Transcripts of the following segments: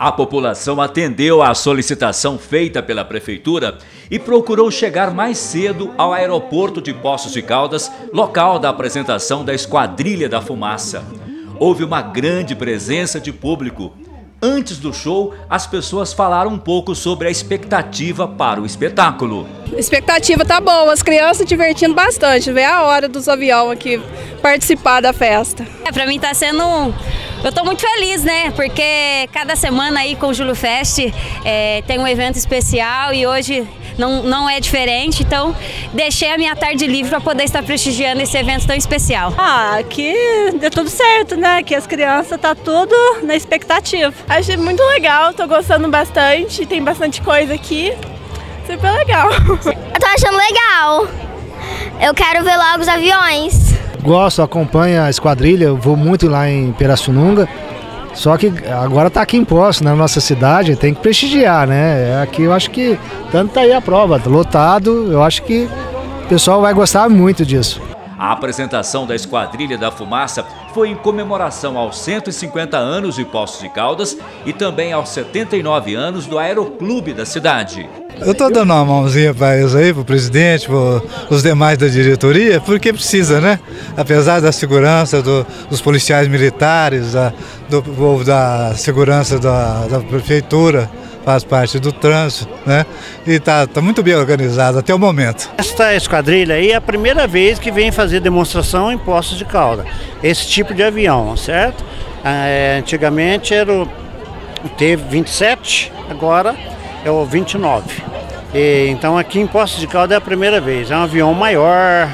A população atendeu à solicitação feita pela prefeitura e procurou chegar mais cedo ao aeroporto de Poços de Caldas, local da apresentação da Esquadrilha da Fumaça. Houve uma grande presença de público. Antes do show, as pessoas falaram um pouco sobre a expectativa para o espetáculo. A expectativa tá boa, as crianças divertindo bastante, ver a hora dos aviões aqui participar da festa. É, para mim tá sendo eu estou muito feliz, né? Porque cada semana aí com o Júlio Fest é, tem um evento especial e hoje não, não é diferente. Então, deixei a minha tarde livre para poder estar prestigiando esse evento tão especial. Ah, aqui deu tudo certo, né? Que as crianças tá tudo na expectativa. Achei muito legal, tô gostando bastante, tem bastante coisa aqui. Super legal. Eu tô achando legal. Eu quero ver logo os aviões. Gosto, acompanho a esquadrilha, vou muito lá em Pirassununga. Só que agora está aqui em Poço, na nossa cidade, tem que prestigiar, né? Aqui eu acho que tanto tá aí a prova, lotado, eu acho que o pessoal vai gostar muito disso. A apresentação da Esquadrilha da Fumaça foi em comemoração aos 150 anos de Poços de Caldas e também aos 79 anos do Aeroclube da cidade. Eu estou dando uma mãozinha para eles aí, para o presidente, para os demais da diretoria, porque precisa, né? Apesar da segurança do, dos policiais militares, da, do povo da segurança da, da prefeitura, faz parte do trânsito, né? E está tá muito bem organizado até o momento. Esta esquadrilha aí é a primeira vez que vem fazer demonstração em Poços de Calda, esse tipo de avião, certo? É, antigamente era o, teve 27, agora é o 29. E, então aqui em Poços de Calda é a primeira vez. É um avião maior,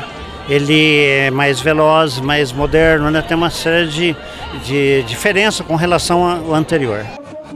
ele é mais veloz, mais moderno, né? tem uma série de, de diferença com relação ao anterior.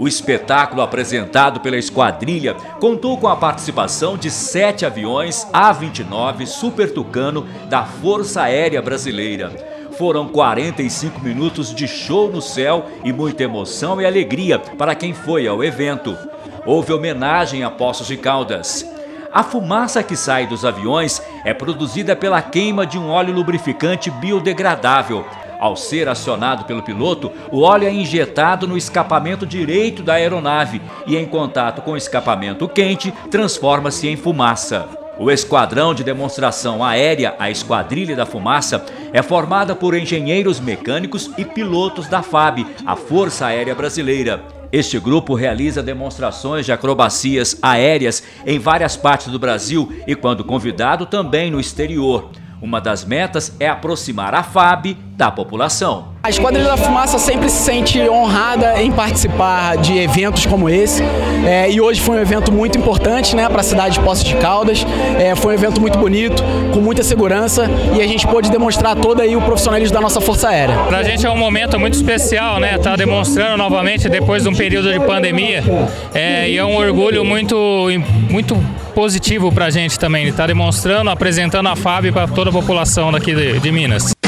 O espetáculo apresentado pela esquadrilha contou com a participação de sete aviões A-29 Super Tucano da Força Aérea Brasileira. Foram 45 minutos de show no céu e muita emoção e alegria para quem foi ao evento houve homenagem a Poços de Caldas. A fumaça que sai dos aviões é produzida pela queima de um óleo lubrificante biodegradável. Ao ser acionado pelo piloto, o óleo é injetado no escapamento direito da aeronave e, em contato com o escapamento quente, transforma-se em fumaça. O Esquadrão de Demonstração Aérea, a Esquadrilha da Fumaça, é formada por engenheiros mecânicos e pilotos da FAB, a Força Aérea Brasileira. Este grupo realiza demonstrações de acrobacias aéreas em várias partes do Brasil e, quando convidado, também no exterior. Uma das metas é aproximar a FAB da população. A Esquadrilha da Fumaça sempre se sente honrada em participar de eventos como esse é, e hoje foi um evento muito importante né, para a cidade de Poços de Caldas. É, foi um evento muito bonito, com muita segurança e a gente pôde demonstrar todo aí o profissionalismo da nossa Força Aérea. Para a gente é um momento muito especial, né? Estar tá demonstrando novamente depois de um período de pandemia é, e é um orgulho muito, muito positivo para a gente também. Estar tá demonstrando, apresentando a FAB para toda a população daqui de, de Minas.